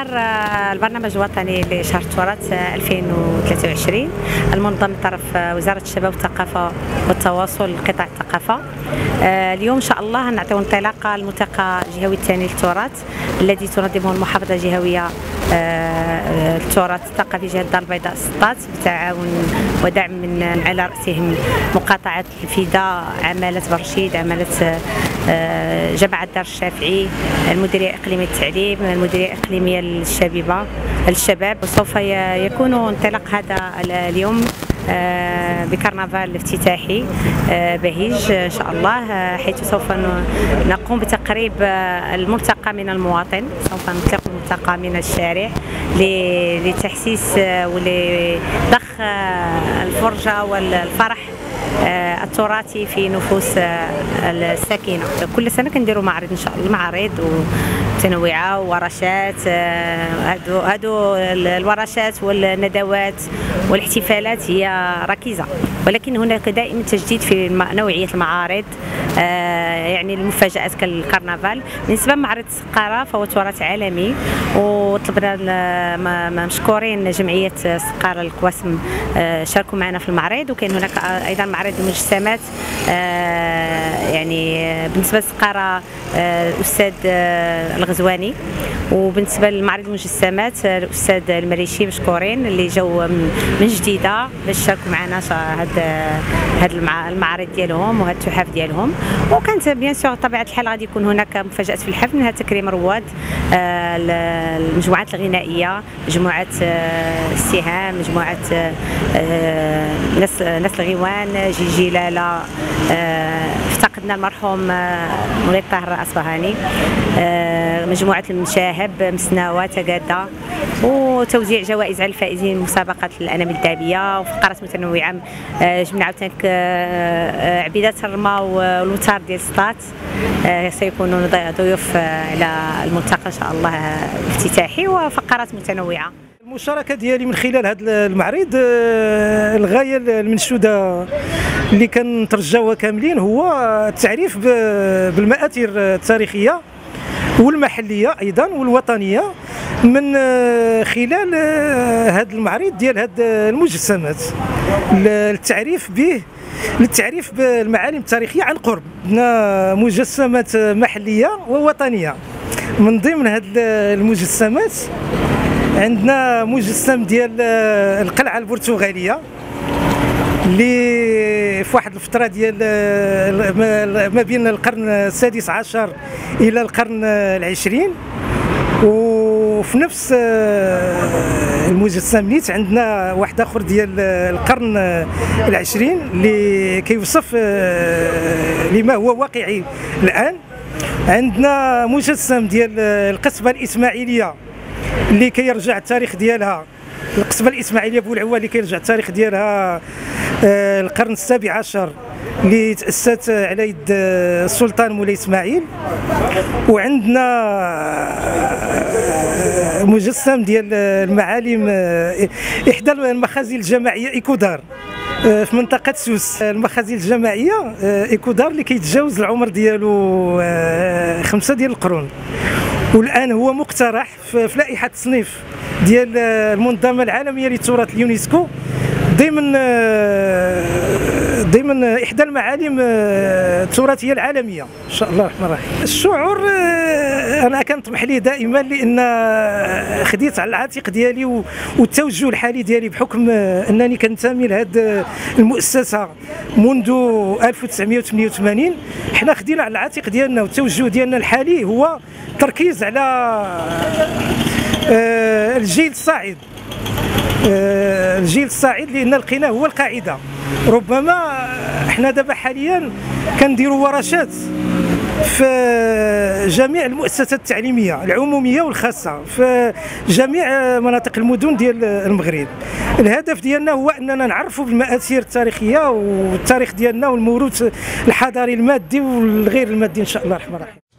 اطار آه، البرنامج الوطني لشهر التراث آه، 2023 المنظم من طرف آه، وزارة الشباب والثقافة والتواصل قطاع الثقافة. آه، اليوم إن شاء الله نعطيو انطلاقة الملتقى الجهوي الثاني للتراث الذي تنظمه المحافظة الجهوية آه، التراث الثقافي جهة الدار البيضاء سطات بتعاون ودعم من على رأسهم مقاطعة الفدا عمالة برشيد عمالة آه، جماعة دار الشافعي المديرية الاقليميه للتعليم المديرية الاقليميه للشبيبه الشباب. وسوف يكون انطلاق هذا اليوم آه، بكرنفال افتتاحي آه، بهيج إن شاء الله حيث سوف نقوم بتقريب الملتقى من المواطن. سوف نطلق الملتقى من الشارع لتحسيس ولضخ الفرجة والفرح التراثي في نفوس آه، الساكنة. كل سنة كنديروا معرض إن شاء الله معارض متنوعه وورشات آه، هادو هادو الورشات والندوات والاحتفالات هي ركيزة. ولكن هناك دائما تجديد في نوعية المعارض آه، يعني المفاجآت كالكرنفال. بالنسبة لمعرض سقاره فهو تراث عالمي. وطلبنا مشكورين جمعية سقاره القواسم آه، شاركوا معنا في المعرض. وكاين هناك أيضا معرض المجسمات يعني بالنسبة لسقاره آه، الاستاذ آه، الغزواني. وبالنسبة لمعرض المجسمات آه، الأستاذ المريشي مشكورين اللي جاوا من جديدة باش شاركوا معنا هاد هاد المع- المعارض ديالهم وهاد التحف ديالهم. وكانت بيان سور طبيعة الحال غادي يكون هناك مفاجآت في الحفل. منها تكريم رواد آه، ال- المجموعات الغنائية مجموعة آه، السهام مجموعة آه، آه، ناس ناس الغيوان جيجي لالا افتقدنا المرحوم آه، مولاي طاهر الأصبهاني آه، مجموعة المشاهب مسناوه تقاده وتوزيع جوائز على الفائزين مسابقة الانامل الذهبيه وفقرات متنوعة آه، جبنا عاوتاني عبيدات الرما والوتار ديال سطات سيكونون ضي- ضيوف على الملتقى إن شاء الله الافتتاحي وفقرات متنوعة. المشاركة ديالي من خلال هذا المعرض آه، الغاية المنشودة اللي كنترجاوها كاملين هو التعريف بالمآثر التاريخية والمحلية أيضا والوطنية من آه، خلال هذا المعرض ديال هاد المجسمات. ل- التعريف به للتعريف بالمعالم التاريخية عن قرب. مجسمات محلية ووطنية. من ضمن هذه المجسمات عندنا مجسم ديال آه، القلعة البرتغالية اللي في واحد الفترة ديال آه، ما- بين القرن السادس عشر إلى القرن العشرين. وفي نفس آه، المجسم نيت عندنا واحد آخر ديال القرن العشرين اللي كيوصف لما هو واقعي الآن. عندنا مجسم ديال القصبة الإسماعيلية. اللي كيرجع التاريخ ديالها. القصبه الاسماعيليه بولعوه اللي كيرجع التاريخ ديالها آه، القرن السابع عشر اللي تأسست على يد آه، السلطان مولاي إسماعيل. وعندنا آه، مجسم ديال المعالم إحدى المخازن الجماعية إيكودار في منطقة سوس. المخازن الجماعية إيكودار اللي كيتجاوز العمر ديالو خمسة ديال القرون. والآن هو مقترح في في لائحة تصنيف ديال آه، المنظمة العالمية للتراث اليونسكو. ضمن آه، ضمن إحدى المعالم آه، التراثية العالمية. إن شاء الله الرحمن الرحيم. الشعور أنا كنطمح ليه دائما لأن خديت على العاتق ديالي والتوجه الحالي ديالي بحكم أنني كنتمي لهذه المؤسسة منذ 1988 حنا خدينا على العاتق ديالنا والتوجه ديالنا الحالي هو التركيز على آه، الجيل الصاعد. آه، الجيل الصاعد لأن لقيناه هو القاعدة. ربما إحنا دابا حاليا كنديروا ورشات في جميع المؤسسات التعليمية العمومية والخاصة في جميع مناطق المدن ديال المغرب. الهدف ديالنا هو أننا نعرفوا بالمآثير التاريخية والتاريخ ديالنا والموروث الحضاري المادي والغير المادي إن شاء الله. الرحمن الرحيم.